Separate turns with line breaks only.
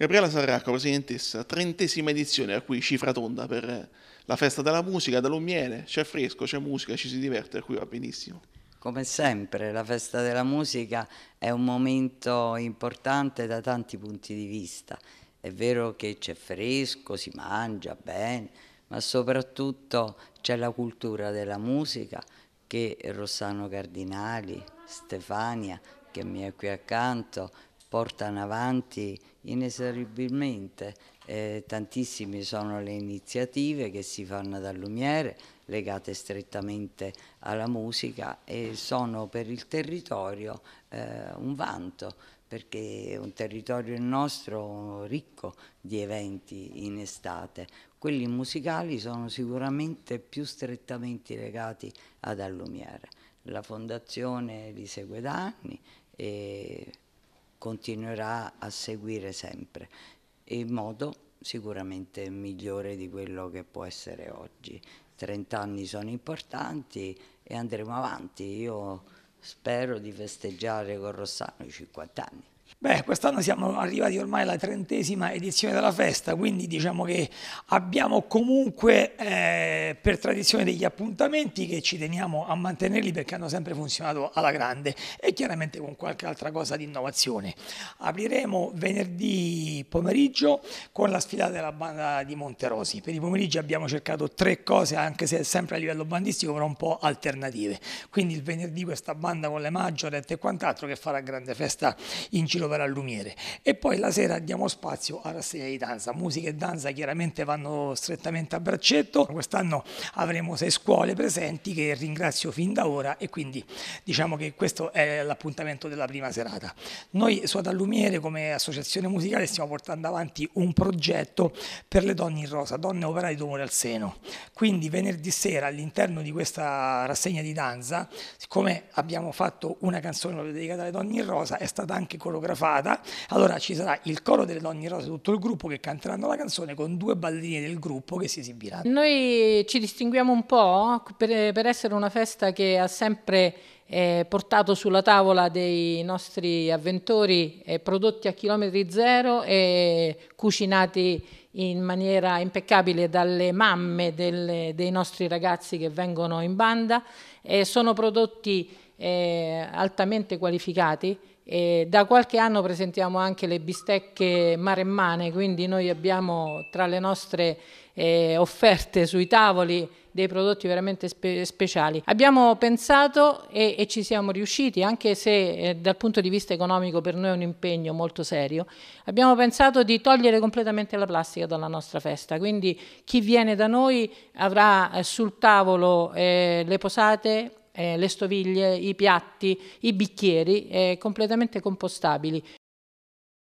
Gabriela Sarracco, presidentessa, trentesima edizione a cui cifra tonda per la festa della musica, dall'Umiere, c'è fresco, c'è musica, ci si diverte, qui va benissimo.
Come sempre, la festa della musica è un momento importante da tanti punti di vista. È vero che c'è fresco, si mangia bene, ma soprattutto c'è la cultura della musica che Rossano Cardinali, Stefania, che mi è qui accanto, portano avanti inesorabilmente. Eh, tantissime sono le iniziative che si fanno da Lumiere legate strettamente alla musica e sono per il territorio eh, un vanto perché è un territorio nostro ricco di eventi in estate. Quelli musicali sono sicuramente più strettamente legati ad Allumiere. La fondazione li segue da anni e continuerà a seguire sempre in modo sicuramente migliore di quello che può essere oggi. 30 anni sono importanti e andremo avanti. Io spero di festeggiare con Rossano i 50 anni.
Beh, quest'anno siamo arrivati ormai alla trentesima edizione della festa, quindi diciamo che abbiamo comunque eh, per tradizione degli appuntamenti che ci teniamo a mantenerli perché hanno sempre funzionato alla grande e chiaramente con qualche altra cosa di innovazione. Apriremo venerdì pomeriggio con la sfilata della banda di Monterosi. Per i pomeriggi abbiamo cercato tre cose, anche se sempre a livello bandistico, però un po' alternative. Quindi il venerdì questa banda con le Maggioret e quant'altro che farà grande festa in giro per Allumiere e poi la sera diamo spazio alla rassegna di danza. Musica e danza chiaramente vanno strettamente a braccetto. Quest'anno avremo sei scuole presenti che ringrazio fin da ora e quindi diciamo che questo è l'appuntamento della prima serata. Noi su Allumiere come associazione musicale stiamo portando avanti un progetto per le donne in rosa, donne operai di tumore al seno. Quindi venerdì sera all'interno di questa rassegna di danza, siccome abbiamo fatto una canzone dedicata alle donne in rosa, è stata anche coreografata coreografata, allora ci sarà il coro delle donne rose, tutto il gruppo che canteranno la canzone con due ballerine del gruppo che si esibiranno.
Noi ci distinguiamo un po' per, per essere una festa che ha sempre eh, portato sulla tavola dei nostri avventori eh, prodotti a chilometri zero e cucinati in maniera impeccabile dalle mamme delle, dei nostri ragazzi che vengono in banda. Eh, sono prodotti eh, altamente qualificati e da qualche anno presentiamo anche le bistecche maremmane, quindi noi abbiamo tra le nostre eh, offerte sui tavoli dei prodotti veramente spe speciali. Abbiamo pensato e, e, ci siamo riusciti, anche se eh, dal punto di vista economico per noi è un impegno molto serio, abbiamo pensato di togliere completamente la plastica dalla nostra festa, quindi chi viene da noi avrà eh, sul tavolo eh, le posate eh, le stoviglie, i piatti, i bicchieri eh, completamente compostabili.